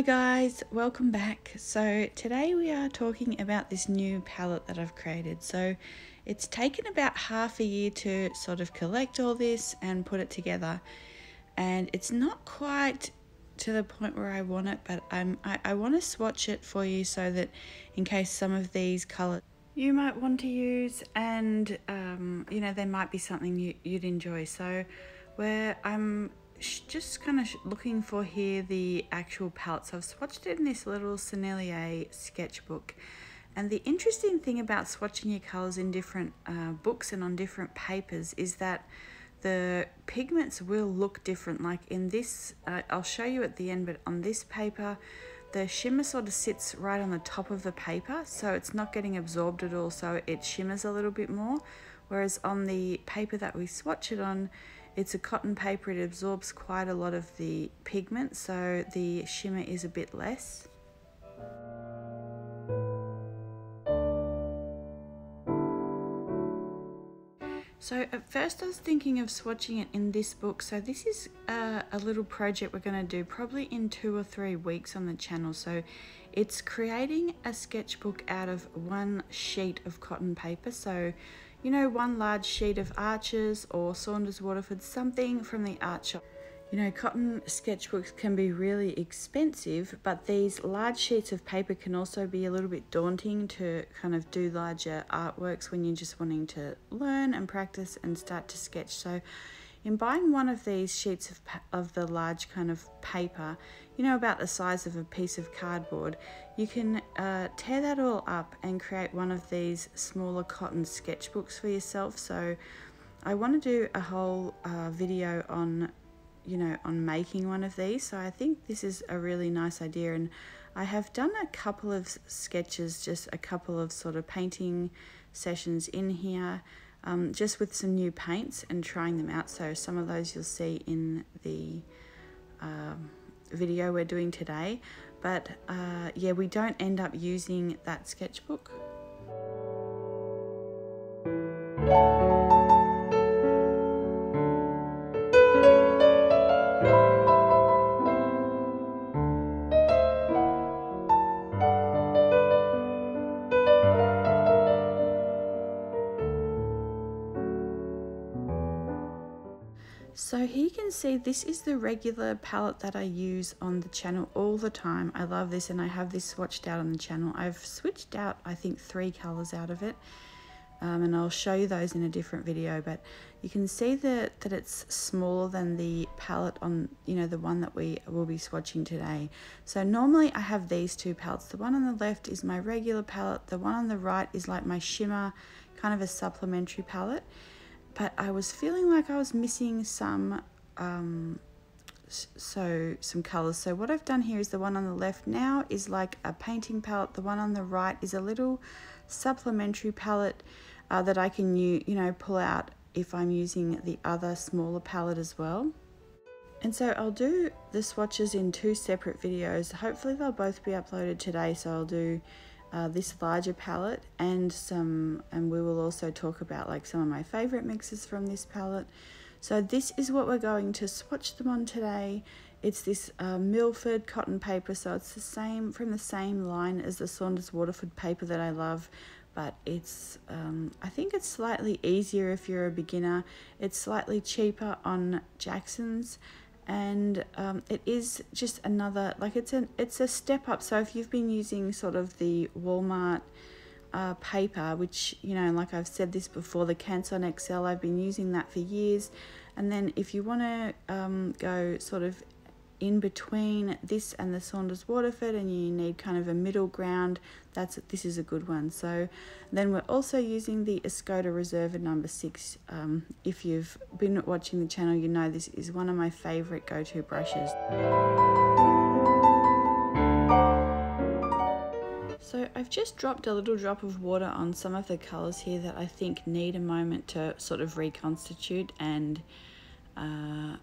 Hi guys, welcome back. So today we are talking about this new palette that I've created. So it's taken about half a year to sort of collect all this and put it together. And it's not quite to the point where I want it, but I'm, I, I want to swatch it for you so that in case some of these colors you might want to use and um, you know, there might be something you, you'd enjoy. So where I'm just kind of looking for here the actual palette. So I've swatched it in this little Sennelier sketchbook. And the interesting thing about swatching your colours in different uh, books and on different papers is that the pigments will look different. Like in this, uh, I'll show you at the end, but on this paper, the shimmer sort of sits right on the top of the paper, so it's not getting absorbed at all, so it shimmers a little bit more. Whereas on the paper that we swatch it on, it's a cotton paper, it absorbs quite a lot of the pigment, so the shimmer is a bit less. So at first I was thinking of swatching it in this book. So this is a, a little project we're going to do probably in two or three weeks on the channel. So it's creating a sketchbook out of one sheet of cotton paper. So you know, one large sheet of Arches or Saunders Waterford, something from the art shop. You know, cotton sketchbooks can be really expensive, but these large sheets of paper can also be a little bit daunting to kind of do larger artworks when you're just wanting to learn and practice and start to sketch. So in buying one of these sheets of, of the large kind of paper, you know, about the size of a piece of cardboard, you can uh, tear that all up and create one of these smaller cotton sketchbooks for yourself. So I want to do a whole uh, video on, you know, on making one of these. So I think this is a really nice idea. And I have done a couple of sketches, just a couple of sort of painting sessions in here um, just with some new paints and trying them out. So some of those you'll see in the um, video we're doing today. But uh, yeah, we don't end up using that sketchbook. So here you can see this is the regular palette that I use on the channel all the time. I love this and I have this swatched out on the channel. I've switched out I think three colors out of it um, and I'll show you those in a different video but you can see that, that it's smaller than the palette on you know the one that we will be swatching today. So normally I have these two palettes. The one on the left is my regular palette. The one on the right is like my shimmer kind of a supplementary palette but I was feeling like I was missing some um, so some colors so what I've done here is the one on the left now is like a painting palette. The one on the right is a little supplementary palette uh, that I can you you know pull out if I'm using the other smaller palette as well. And so I'll do the swatches in two separate videos. Hopefully they'll both be uploaded today so I'll do uh, this larger palette and some and we will also talk about like some of my favorite mixes from this palette. So this is what we're going to swatch them on today. It's this uh, Milford cotton paper. So it's the same from the same line as the Saunders Waterford paper that I love but it's um, I think it's slightly easier if you're a beginner. It's slightly cheaper on Jackson's and um, it is just another like it's an it's a step up. So if you've been using sort of the Walmart uh, paper which you know like I've said this before the Canson XL I've been using that for years. And then if you want to um, go sort of in between this and the Saunders Waterford and you need kind of a middle ground that's this is a good one. So then we're also using the Escoda Reserva number six. Um, if you've been watching the channel you know this is one of my favorite go-to brushes. So I've just dropped a little drop of water on some of the colors here that I think need a moment to sort of reconstitute and uh,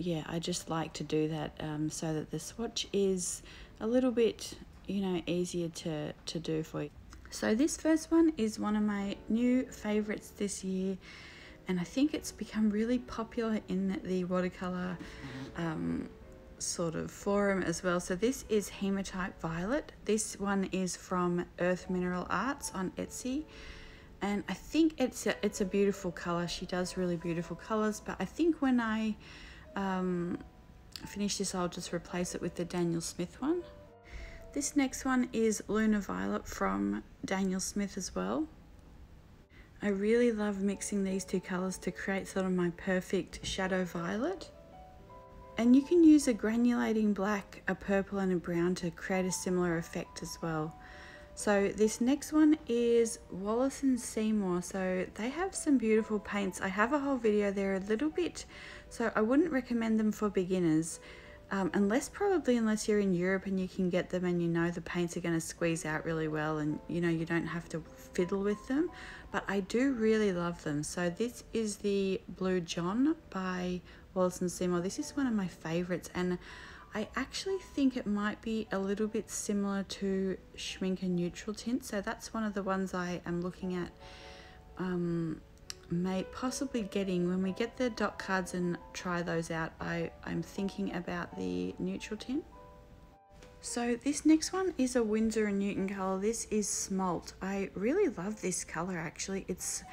yeah, I just like to do that um, so that the swatch is a little bit, you know, easier to, to do for you. So this first one is one of my new favorites this year and I think it's become really popular in the watercolor um, sort of forum as well. So this is Hematite Violet. This one is from Earth Mineral Arts on Etsy. And I think it's a, it's a beautiful color. She does really beautiful colors, but I think when I um, finish this, I'll just replace it with the Daniel Smith one. This next one is Lunar Violet from Daniel Smith as well. I really love mixing these two colors to create sort of my perfect shadow violet. And you can use a granulating black, a purple and a brown to create a similar effect as well. So this next one is Wallace and Seymour. So they have some beautiful paints. I have a whole video there a little bit, so I wouldn't recommend them for beginners. Um, unless probably unless you're in Europe and you can get them and you know the paints are going to squeeze out really well and you know you don't have to fiddle with them but I do really love them so this is the Blue John by Wallace and Seymour this is one of my favorites and I actually think it might be a little bit similar to Schmincke Neutral Tint. So that's one of the ones I am looking at um, may possibly getting when we get the dot cards and try those out. I, I'm thinking about the neutral tint. So this next one is a Winsor & Newton colour. This is Smalt. I really love this colour actually. It's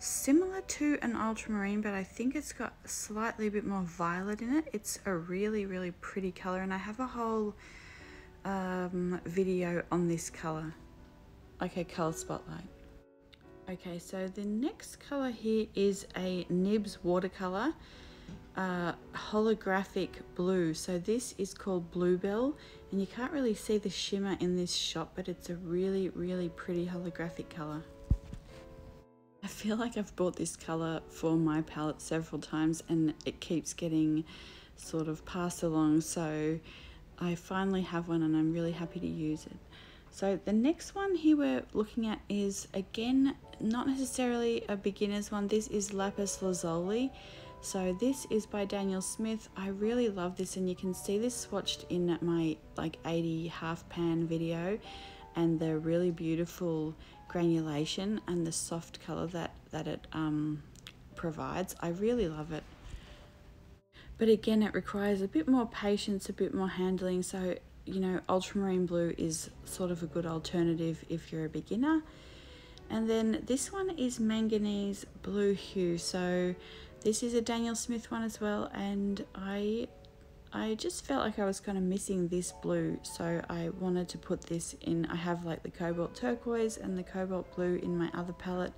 similar to an ultramarine but I think it's got slightly a bit more violet in it. It's a really really pretty color and I have a whole um, video on this color. Okay color spotlight. Okay so the next color here is a Nibs watercolor uh, holographic blue. So this is called Bluebell and you can't really see the shimmer in this shot but it's a really really pretty holographic color I feel like I've bought this colour for my palette several times and it keeps getting sort of passed along so I finally have one and I'm really happy to use it. So the next one here we're looking at is again not necessarily a beginner's one this is Lapis Lazuli. So this is by Daniel Smith. I really love this and you can see this swatched in my like 80 half pan video and the really beautiful granulation and the soft color that, that it um, provides. I really love it. But again, it requires a bit more patience, a bit more handling. So, you know, ultramarine blue is sort of a good alternative if you're a beginner. And then this one is manganese blue hue. So this is a Daniel Smith one as well. And I I just felt like I was kind of missing this blue so I wanted to put this in I have like the cobalt turquoise and the cobalt blue in my other palette.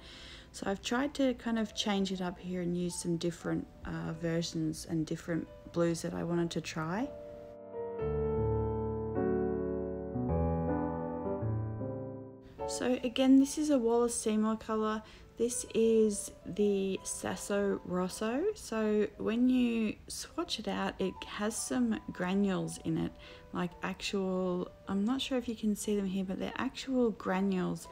So I've tried to kind of change it up here and use some different uh, versions and different blues that I wanted to try. So again this is a Wallace Seymour colour this is the Sasso Rosso. So when you swatch it out, it has some granules in it, like actual, I'm not sure if you can see them here, but they're actual granules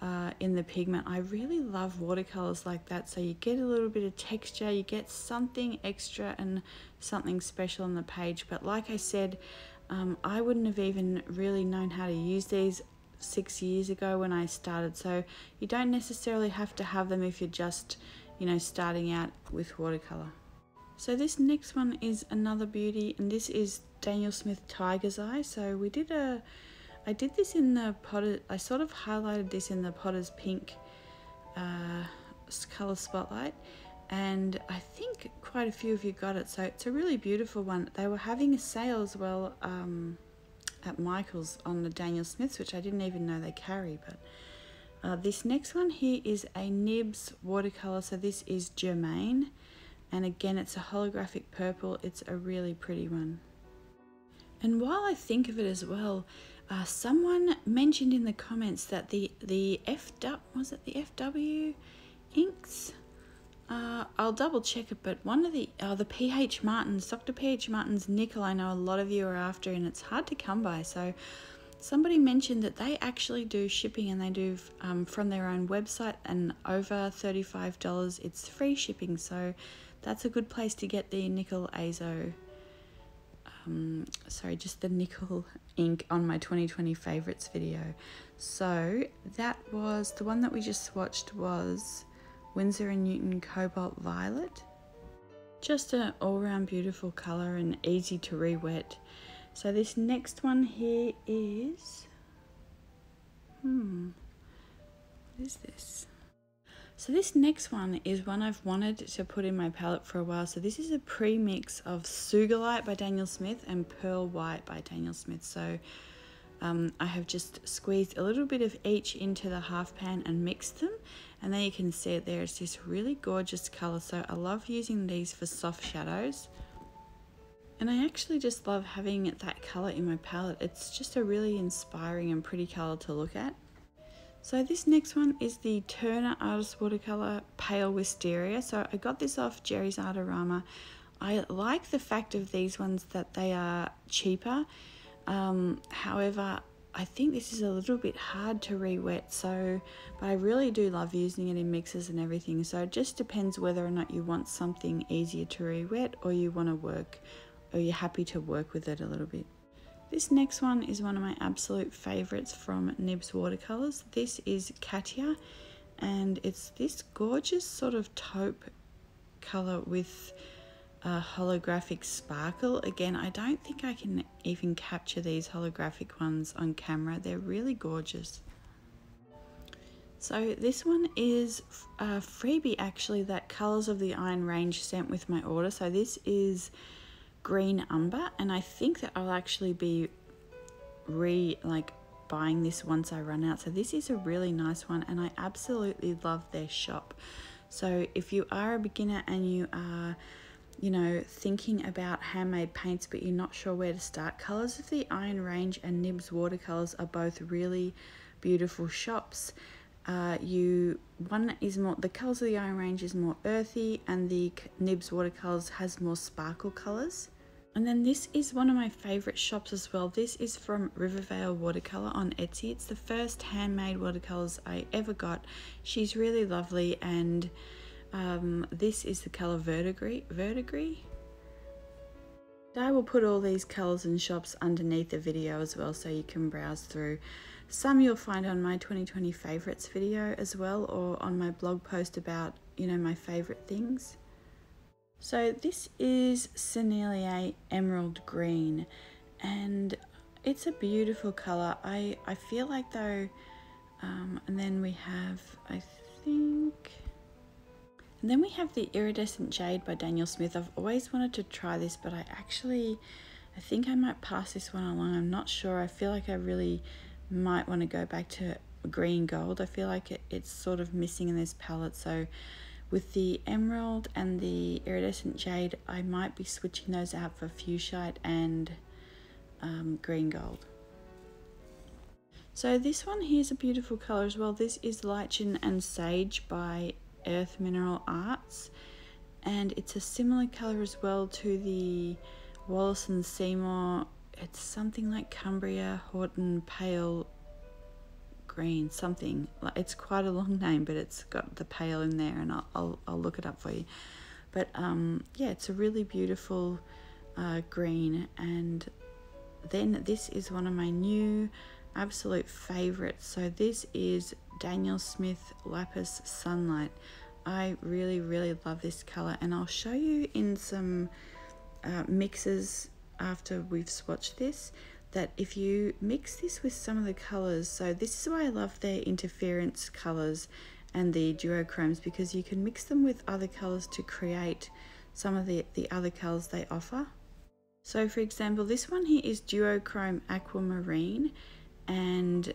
uh, in the pigment. I really love watercolors like that. So you get a little bit of texture, you get something extra and something special on the page. But like I said, um, I wouldn't have even really known how to use these six years ago when I started. So you don't necessarily have to have them if you're just, you know, starting out with watercolor. So this next one is another beauty and this is Daniel Smith Tiger's Eye. So we did a, I did this in the Potter, I sort of highlighted this in the Potter's Pink uh, color spotlight and I think quite a few of you got it. So it's a really beautiful one. They were having a sale as well. Um, at Michael's on the Daniel Smiths, which I didn't even know they carry. But uh, this next one here is a Nibs watercolor. So this is Germaine. And again, it's a holographic purple. It's a really pretty one. And while I think of it as well, uh, someone mentioned in the comments that the the FW was it the FW inks uh, I'll double check it, but one of the uh, the PH Martins, Dr. PH Martins nickel, I know a lot of you are after, and it's hard to come by. So somebody mentioned that they actually do shipping, and they do um, from their own website, and over thirty five dollars, it's free shipping. So that's a good place to get the nickel azo. Um, sorry, just the nickel ink on my 2020 favorites video. So that was the one that we just watched was Winsor & Newton Cobalt Violet. Just an all-round beautiful colour and easy to re-wet. So this next one here is, hmm, what is this? So this next one is one I've wanted to put in my palette for a while. So this is a pre-mix of Sugilite by Daniel Smith and Pearl White by Daniel Smith. So um, I have just squeezed a little bit of each into the half pan and mixed them. And there you can see it there. It's this really gorgeous color. So I love using these for soft shadows. And I actually just love having that color in my palette. It's just a really inspiring and pretty color to look at. So this next one is the Turner Artist Watercolor Pale Wisteria. So I got this off Jerry's Artarama. I like the fact of these ones that they are cheaper. Um, however, I think this is a little bit hard to re-wet so but I really do love using it in mixes and everything so it just depends whether or not you want something easier to re-wet or you want to work or you're happy to work with it a little bit. This next one is one of my absolute favorites from Nibs Watercolors. This is Katya and it's this gorgeous sort of taupe color with a holographic sparkle. Again, I don't think I can even capture these holographic ones on camera. They're really gorgeous. So this one is a freebie actually that Colours of the Iron range sent with my order. So this is green umber and I think that I'll actually be re like buying this once I run out so this is a really nice one and I absolutely love their shop so if you are a beginner and you are you know thinking about handmade paints but you're not sure where to start. Colors of the iron range and nibs watercolors are both really beautiful shops. Uh, you one is more the colors of the iron range is more earthy and the nibs watercolors has more sparkle colors and then this is one of my favorite shops as well. This is from rivervale watercolor on etsy. It's the first handmade watercolors i ever got. She's really lovely and um, this is the color verdigris verdigris I will put all these colors and shops underneath the video as well so you can browse through some you'll find on my 2020 favorites video as well or on my blog post about, you know, my favorite things. So this is Sennelier Emerald Green and it's a beautiful color. I, I feel like though, um, and then we have, I think, and then we have the Iridescent Jade by Daniel Smith. I've always wanted to try this, but I actually, I think I might pass this one along. I'm not sure. I feel like I really might want to go back to green gold. I feel like it, it's sort of missing in this palette. So with the emerald and the iridescent jade, I might be switching those out for fuchsite and um, green gold. So this one here is a beautiful color as well. This is Lichen and Sage by Earth Mineral Arts. And it's a similar color as well to the Wallace and Seymour it's something like Cumbria Horton Pale Green, something. It's quite a long name, but it's got the pale in there, and I'll, I'll, I'll look it up for you. But um, yeah, it's a really beautiful uh, green. And then this is one of my new absolute favorites. So this is Daniel Smith Lapis Sunlight. I really, really love this color, and I'll show you in some uh, mixes after we've swatched this that if you mix this with some of the colors, so this is why I love their interference colors and the duochromes because you can mix them with other colors to create some of the, the other colors they offer. So for example, this one here is duochrome aquamarine and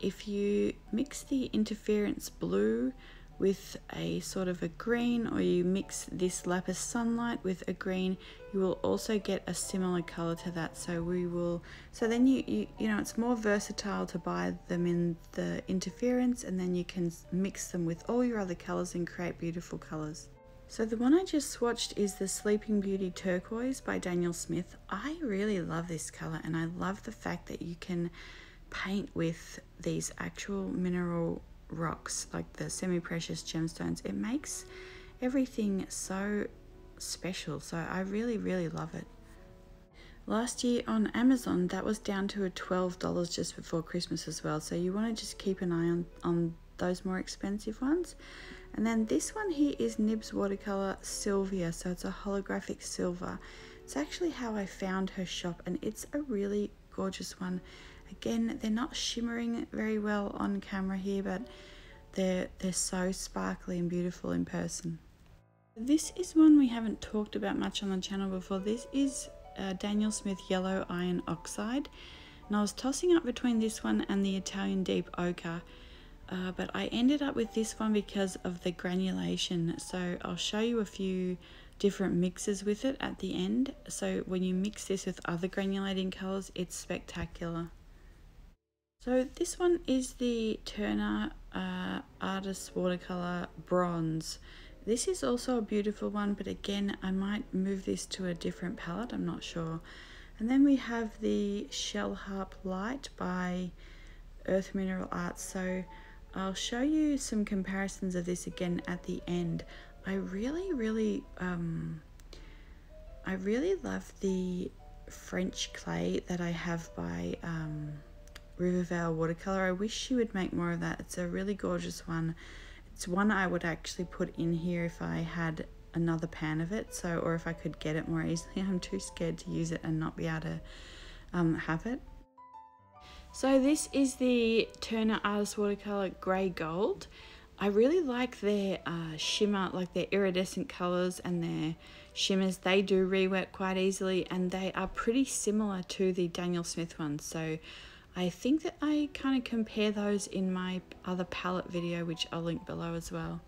if you mix the interference blue with a sort of a green or you mix this lapis sunlight with a green you will also get a similar color to that so we will so then you, you you know it's more versatile to buy them in the interference and then you can mix them with all your other colors and create beautiful colors so the one I just swatched is the Sleeping Beauty Turquoise by Daniel Smith. I really love this color and I love the fact that you can paint with these actual mineral rocks, like the semi precious gemstones, it makes everything so special. So I really, really love it. Last year on Amazon, that was down to a $12 just before Christmas as well. So you want to just keep an eye on, on those more expensive ones. And then this one here is Nibs Watercolor Sylvia, so it's a holographic silver. It's actually how I found her shop and it's a really gorgeous one. Again, they're not shimmering very well on camera here, but they're, they're so sparkly and beautiful in person. This is one we haven't talked about much on the channel before. This is uh, Daniel Smith Yellow Iron Oxide. And I was tossing up between this one and the Italian Deep Ochre. Uh, but I ended up with this one because of the granulation. So I'll show you a few different mixes with it at the end. So when you mix this with other granulating colours, it's spectacular. So this one is the Turner uh, Artist Watercolour Bronze. This is also a beautiful one, but again, I might move this to a different palette, I'm not sure. And then we have the Shell Harp Light by Earth Mineral Arts. So I'll show you some comparisons of this again at the end. I really, really, um, I really love the French clay that I have by um, Rivervale Watercolor. I wish she would make more of that. It's a really gorgeous one. It's one I would actually put in here if I had another pan of it, so or if I could get it more easily. I'm too scared to use it and not be able to um, have it. So this is the Turner Artist Watercolor Grey Gold. I really like their uh, shimmer, like their iridescent colours and their shimmers. They do re-wet quite easily and they are pretty similar to the Daniel Smith ones. So I think that I kind of compare those in my other palette video, which I'll link below as well.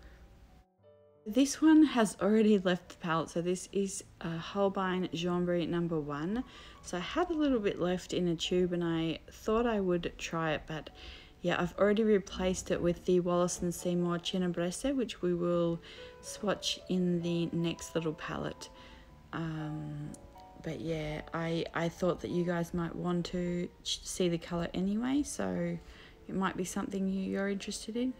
This one has already left the palette, so this is a Holbein Jambry number one. So I had a little bit left in a tube and I thought I would try it, but yeah, I've already replaced it with the Wallace and Seymour Cinabrese, which we will swatch in the next little palette. Um, but yeah, I, I thought that you guys might want to see the colour anyway, so it might be something you're interested in.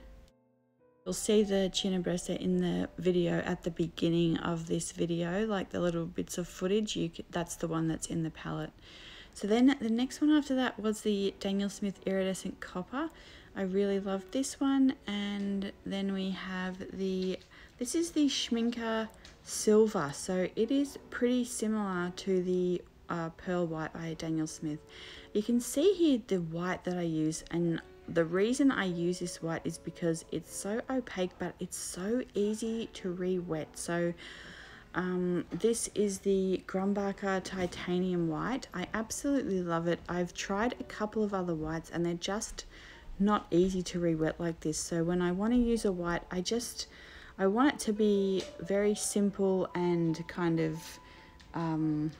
You'll see the Cinabrese in the video at the beginning of this video, like the little bits of footage, you that's the one that's in the palette. So then the next one after that was the Daniel Smith Iridescent Copper. I really loved this one. And then we have the, this is the Schmincke silver. So it is pretty similar to the uh, Pearl White by Daniel Smith. You can see here the white that I use and the reason I use this white is because it's so opaque but it's so easy to re-wet. So um, this is the Grumbacher Titanium White. I absolutely love it. I've tried a couple of other whites and they're just not easy to re-wet like this. So when I want to use a white, I just I want it to be very simple and kind of, um,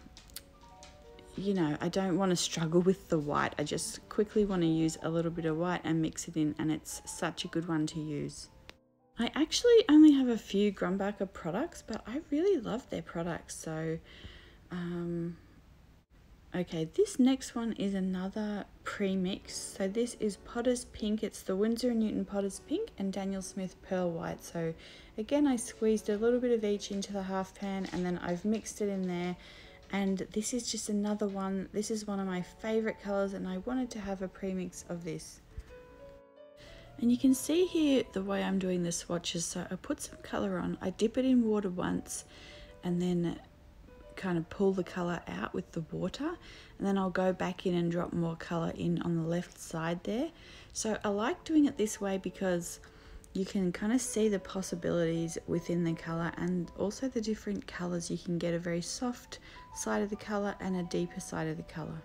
you know, I don't want to struggle with the white. I just quickly want to use a little bit of white and mix it in and it's such a good one to use. I actually only have a few Grumbacher products, but I really love their products. So, um, Okay, this next one is another pre-mix. So this is Potter's Pink. It's the Winsor & Newton Potter's Pink and Daniel Smith Pearl White. So again, I squeezed a little bit of each into the half pan and then I've mixed it in there. And this is just another one. This is one of my favorite colors and I wanted to have a pre-mix of this. And you can see here the way I'm doing the swatches. So I put some color on, I dip it in water once and then kind of pull the colour out with the water and then I'll go back in and drop more colour in on the left side there. So I like doing it this way because you can kind of see the possibilities within the colour and also the different colours. You can get a very soft side of the colour and a deeper side of the colour.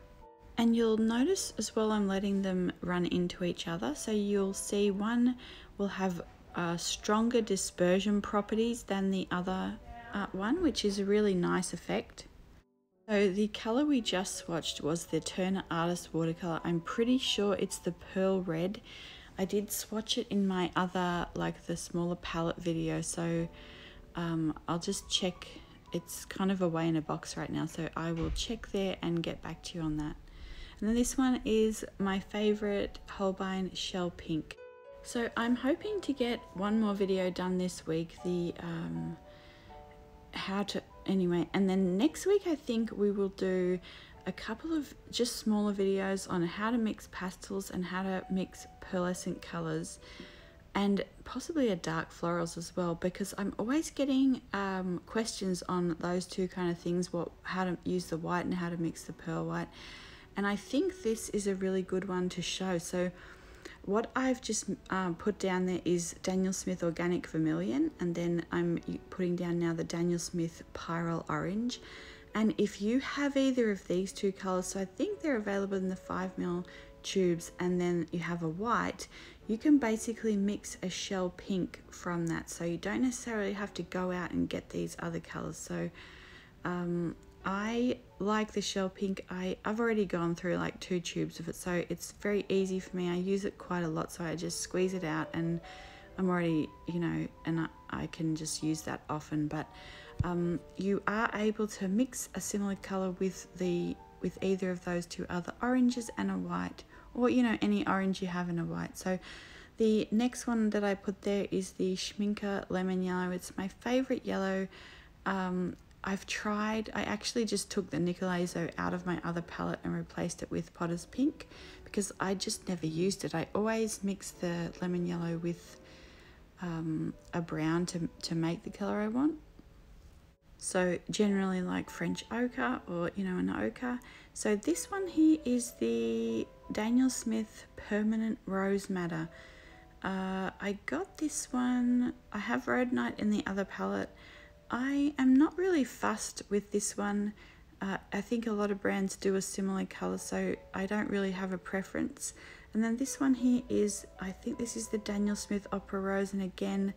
And you'll notice as well I'm letting them run into each other. So you'll see one will have uh, stronger dispersion properties than the other uh, one, which is a really nice effect. So the colour we just swatched was the Turner Artist Watercolour. I'm pretty sure it's the Pearl Red. I did swatch it in my other, like the smaller palette video, so um, I'll just check. It's kind of away in a box right now, so I will check there and get back to you on that. And then this one is my favourite Holbein Shell Pink. So I'm hoping to get one more video done this week. The um, how to anyway. And then next week I think we will do a couple of just smaller videos on how to mix pastels and how to mix pearlescent colors and possibly a dark florals as well because I'm always getting um, questions on those two kind of things what how to use the white and how to mix the pearl white. And I think this is a really good one to show. So what I've just um, put down there is Daniel Smith Organic Vermilion and then I'm putting down now the Daniel Smith Pyrrole Orange. And if you have either of these two colors so I think they're available in the 5 mil tubes and then you have a white you can basically mix a shell pink from that. So you don't necessarily have to go out and get these other colors so um, I like the shell pink. I've already gone through like two tubes of it so it's very easy for me. I use it quite a lot so I just squeeze it out and I'm already you know and I, I can just use that often. But um, you are able to mix a similar color with the with either of those two other oranges and a white or you know any orange you have in a white. So the next one that I put there is the Schmincke Lemon Yellow. It's my favorite yellow um, I've tried I actually just took the Nickel Azo out of my other palette and replaced it with Potter's Pink because I just never used it I always mix the lemon yellow with um, a brown to, to make the color I want so generally like French ochre or you know an ochre so this one here is the Daniel Smith Permanent Rose Madder. Uh, I got this one, I have Rhodonite in the other palette. I am not really fussed with this one. Uh, I think a lot of brands do a similar colour, so I don't really have a preference. And then this one here is, I think this is the Daniel Smith Opera Rose, and again,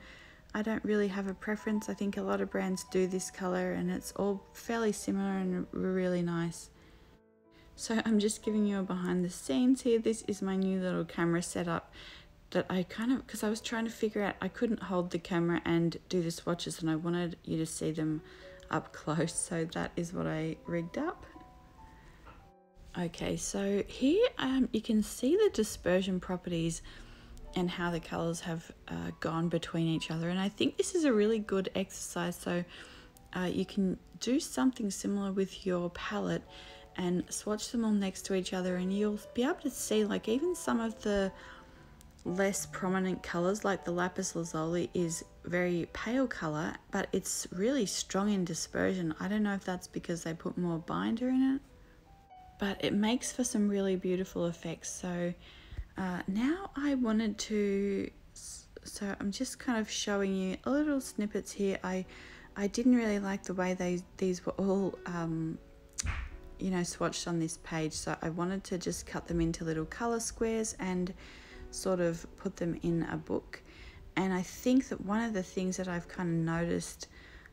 I don't really have a preference. I think a lot of brands do this colour, and it's all fairly similar and really nice. So I'm just giving you a behind the scenes here. This is my new little camera setup that I kind of, because I was trying to figure out, I couldn't hold the camera and do the swatches and I wanted you to see them up close. So that is what I rigged up. Okay, so here um, you can see the dispersion properties and how the colors have uh, gone between each other. And I think this is a really good exercise. So uh, you can do something similar with your palette and swatch them all next to each other and you'll be able to see like even some of the less prominent colors like the lapis lazuli is very pale color but it's really strong in dispersion. I don't know if that's because they put more binder in it but it makes for some really beautiful effects. So uh, now i wanted to so i'm just kind of showing you a little snippets here. I i didn't really like the way they these were all um, you know swatched on this page so I wanted to just cut them into little color squares and sort of put them in a book and I think that one of the things that I've kind of noticed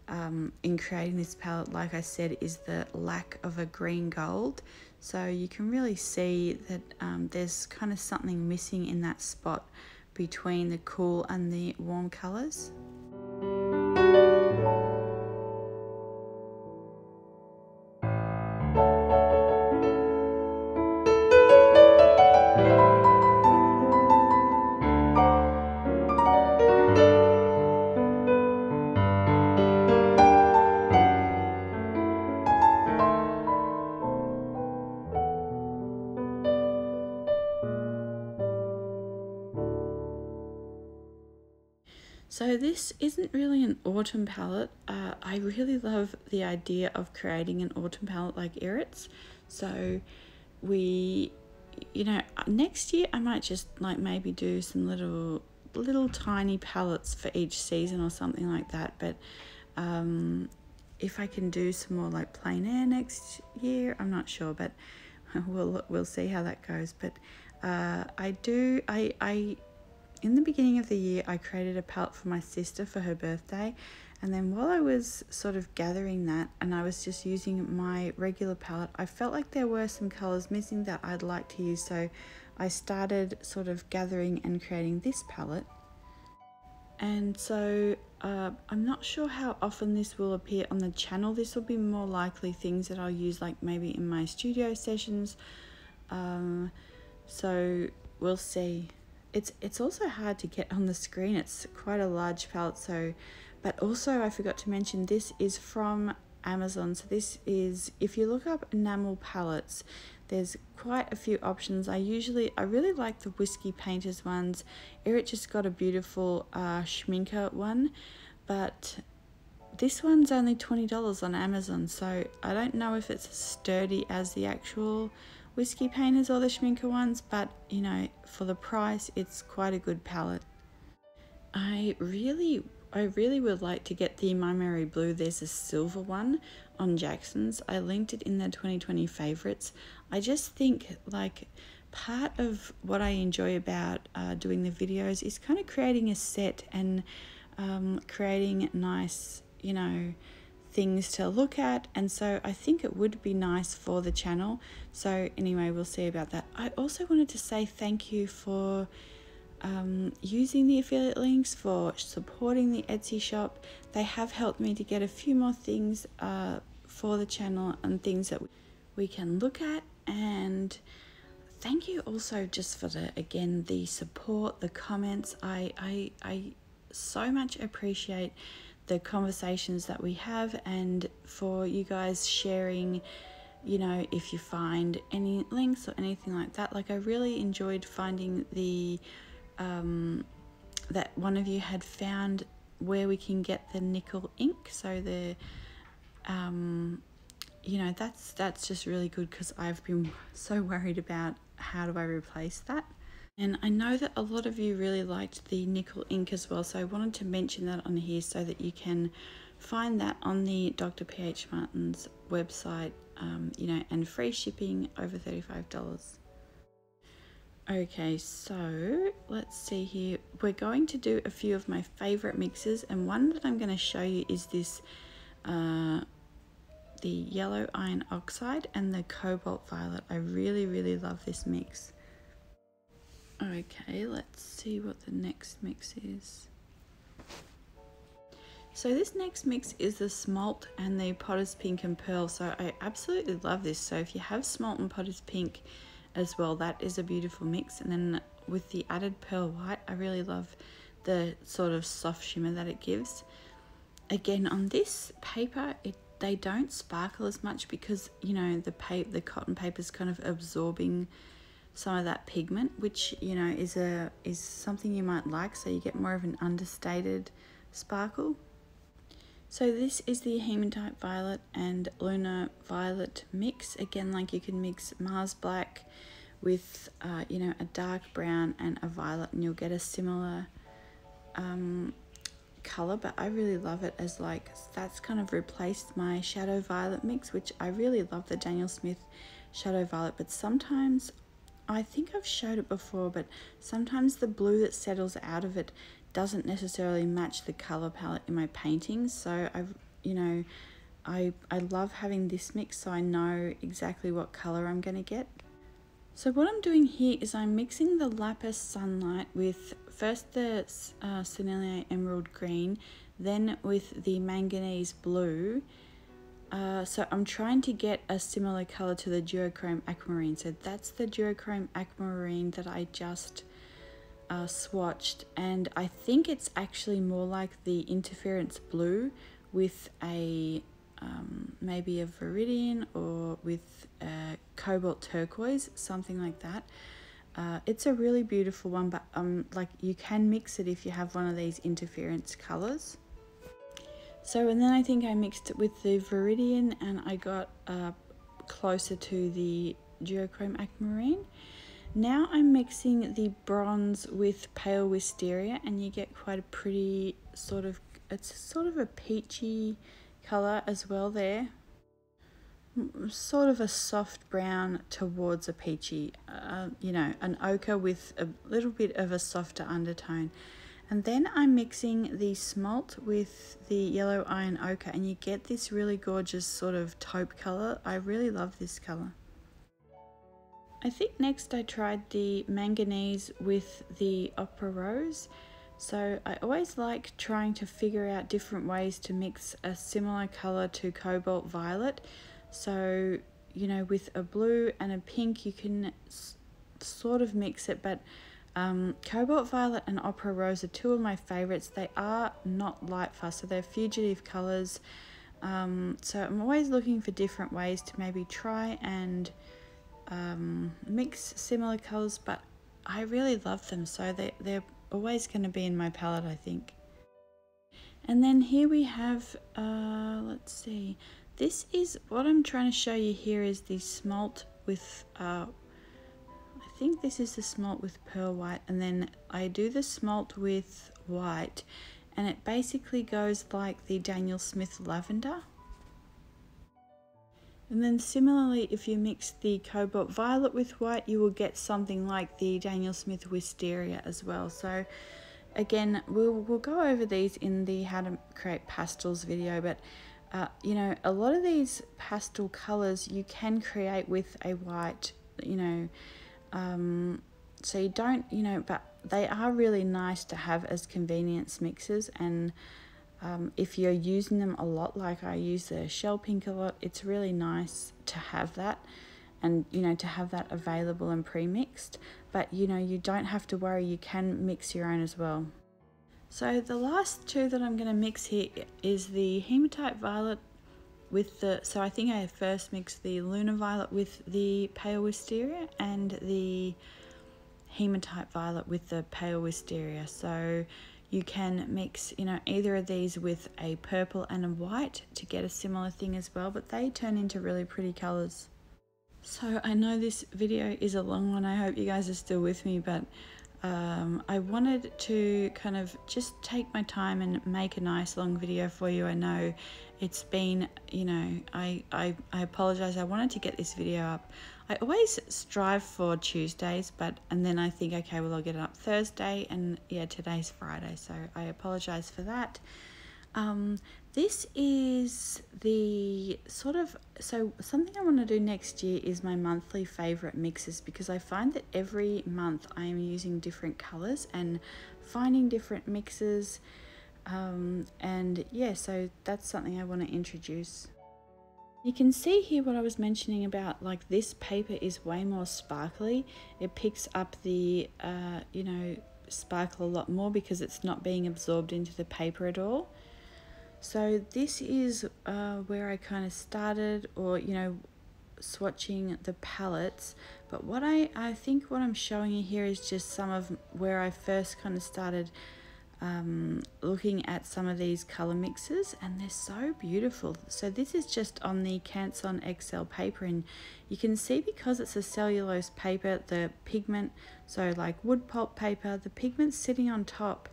um, in creating this palette like I said is the lack of a green gold so you can really see that um, there's kind of something missing in that spot between the cool and the warm colors. This isn't really an autumn palette. Uh, I really love the idea of creating an autumn palette like Irrit's. So we, you know, next year I might just like maybe do some little little tiny palettes for each season or something like that. But um, if I can do some more like plein air next year, I'm not sure, but we'll we'll see how that goes. But uh, I do I I in the beginning of the year, I created a palette for my sister for her birthday. And then while I was sort of gathering that and I was just using my regular palette, I felt like there were some colors missing that I'd like to use. So I started sort of gathering and creating this palette. And so uh, I'm not sure how often this will appear on the channel. This will be more likely things that I'll use like maybe in my studio sessions. Um, so we'll see it's it's also hard to get on the screen. It's quite a large palette, so but also I forgot to mention this is from Amazon. So this is if you look up enamel palettes, there's quite a few options I usually I really like the whiskey painters ones Eric just got a beautiful uh, Schmincke one but this one's only $20 on Amazon so I don't know if it's as sturdy as the actual whiskey painters or the Schmincke ones but you know for the price it's quite a good palette I really I really would like to get the My Merry Blue. There's a silver one on Jackson's. I linked it in the 2020 favorites. I just think like part of what I enjoy about uh, doing the videos is kind of creating a set and um, creating nice, you know, things to look at. And so I think it would be nice for the channel. So anyway, we'll see about that. I also wanted to say thank you for um, using the affiliate links, for supporting the Etsy shop. They have helped me to get a few more things uh, for the channel and things that we can look at. And thank you also just for the again the support, the comments. I I I so much appreciate the conversations that we have and for you guys sharing you know if you find any links or anything like that like i really enjoyed finding the um, that one of you had found where we can get the nickel ink. So the, um, you know, that's that's just really good because I've been so worried about how do I replace that. And I know that a lot of you really liked the nickel ink as well, so I wanted to mention that on here so that you can find that on the Dr. PH Martin's website, um, you know, and free shipping over $35. Okay, so let's see here. We're going to do a few of my favorite mixes, and one that I'm going to show you is this uh, the yellow iron oxide and the cobalt violet. I really, really love this mix. Okay, let's see what the next mix is. So this next mix is the smalt and the potter's pink and pearl. So I absolutely love this. So if you have smalt and potter's pink, as well. That is a beautiful mix. And then with the added pearl white, I really love the sort of soft shimmer that it gives. Again, on this paper, it they don't sparkle as much because you know the paper, the cotton paper is kind of absorbing some of that pigment, which you know is a is something you might like. So you get more of an understated sparkle. So this is the Hematite Violet and Lunar Violet mix. Again, like you can mix Mars Black with, uh, you know, a dark brown and a violet and you'll get a similar um, color. But I really love it as like, that's kind of replaced my Shadow Violet mix, which I really love the Daniel Smith Shadow Violet. But sometimes, I think I've showed it before, but sometimes the blue that settles out of it doesn't necessarily match the color palette in my paintings. So I've you know I I love having this mix so I know exactly what color I'm going to get. So what I'm doing here is I'm mixing the lapis sunlight with first the uh, Sennelier emerald green then with the manganese blue uh, so I'm trying to get a similar color to the duochrome aquamarine. So that's the duochrome aquamarine that I just uh, swatched. And I think it's actually more like the interference blue with a um, maybe a viridian or with a cobalt turquoise something like that. Uh, it's a really beautiful one but um like you can mix it if you have one of these interference colors so and then I think I mixed it with the viridian and I got uh, closer to the duochrome aquamarine now I'm mixing the bronze with pale wisteria and you get quite a pretty sort of, it's sort of a peachy colour as well there. Sort of a soft brown towards a peachy, uh, you know, an ochre with a little bit of a softer undertone. And then I'm mixing the smalt with the yellow iron ochre and you get this really gorgeous sort of taupe colour. I really love this colour. I think next I tried the manganese with the opera rose. So I always like trying to figure out different ways to mix a similar color to cobalt violet. So, you know, with a blue and a pink, you can sort of mix it, but um, Cobalt Violet and Opera Rose are two of my favorites. They are not lightfast, so they're fugitive colors. Um, so I'm always looking for different ways to maybe try and um, mix similar colors, but I really love them, so they, they're always going to be in my palette, I think. And then here we have, uh, let's see, this is, what I'm trying to show you here is the smalt with, uh, think this is the smalt with pearl white, and then I do the smalt with white, and it basically goes like the Daniel Smith lavender. And then similarly, if you mix the cobalt violet with white, you will get something like the Daniel Smith wisteria as well. So again, we'll, we'll go over these in the how to create pastels video, but uh, you know, a lot of these pastel colors you can create with a white, you know, um, so you don't, you know, but they are really nice to have as convenience mixes and um, if you're using them a lot, like I use the shell pink a lot, it's really nice to have that and you know to have that available and pre-mixed. But you know you don't have to worry you can mix your own as well. So the last two that I'm going to mix here is the hematite violet with the so I think I first mixed the lunar violet with the pale wisteria and the hematite violet with the pale wisteria so you can mix, you know, either of these with a purple and a white to get a similar thing as well, but they turn into really pretty colors. So I know this video is a long one. I hope you guys are still with me, but um, I wanted to kind of just take my time and make a nice long video for you. I know it's been, you know, I, I, I apologize. I wanted to get this video up I always strive for Tuesdays, but and then I think, okay, well, I'll get it up Thursday, and yeah, today's Friday, so I apologize for that. Um, this is the sort of so something I want to do next year is my monthly favorite mixes because I find that every month I am using different colors and finding different mixes. Um, and yeah, so that's something I want to introduce. You can see here what I was mentioning about like this paper is way more sparkly. It picks up the, uh, you know, sparkle a lot more because it's not being absorbed into the paper at all. So this is uh, where I kind of started or, you know, swatching the palettes. But what I, I think what I'm showing you here is just some of where I first kind of started um, looking at some of these color mixes and they're so beautiful. So this is just on the Canson XL paper and you can see because it's a cellulose paper, the pigment, so like wood pulp paper, the pigment's sitting on top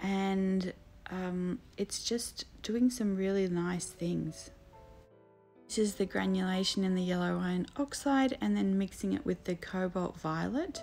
and um, it's just doing some really nice things. This is the granulation in the yellow iron oxide and then mixing it with the cobalt violet.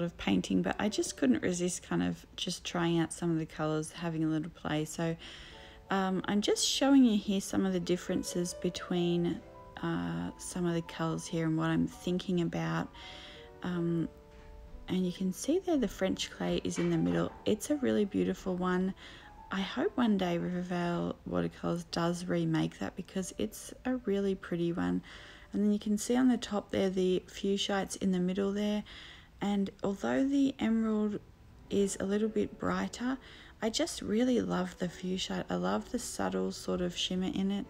sort of painting, but I just couldn't resist kind of just trying out some of the colours, having a little play. So um, I'm just showing you here some of the differences between uh, some of the colours here and what I'm thinking about. Um, and you can see there the French clay is in the middle. It's a really beautiful one. I hope one day Rivervale Watercolours does remake that because it's a really pretty one and then you can see on the top there the fuchsites in the middle there and although the emerald is a little bit brighter I just really love the fuchsia. I love the subtle sort of shimmer in it.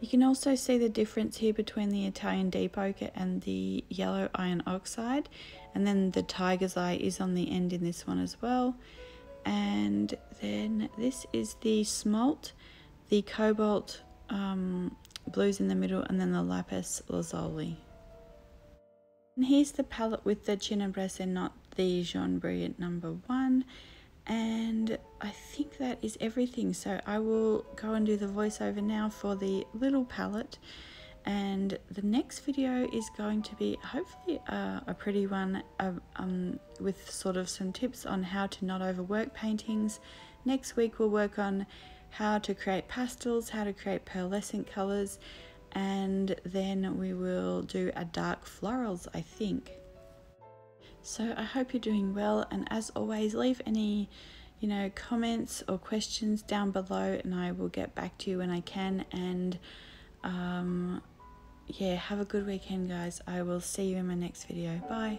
You can also see the difference here between the Italian deep ochre and the yellow iron oxide. And then the tiger's eye is on the end in this one as well. And then this is the smalt the cobalt um, blues in the middle, and then the lapis lazuli. And here's the palette with the Cinabrese, not the Jaune Brilliant number one. And I think that is everything. So I will go and do the voiceover now for the little palette. And the next video is going to be hopefully uh, a pretty one uh, um, with sort of some tips on how to not overwork paintings. Next week we'll work on how to create pastels, how to create pearlescent colors, and then we will do a dark florals I think. So I hope you're doing well and as always leave any you know comments or questions down below and I will get back to you when I can and um, yeah have a good weekend guys. I will see you in my next video. Bye.